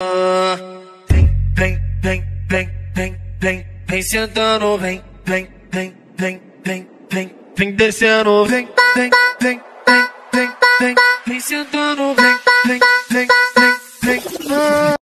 Vem, vem, vem, vem, vem, vem, vem sentando, vem, vem, vem, vem, vem, vem, vem descendo, vem, vem, vem, vem, vem, vem, vem sentando, vem, vem, vem, vem, vem.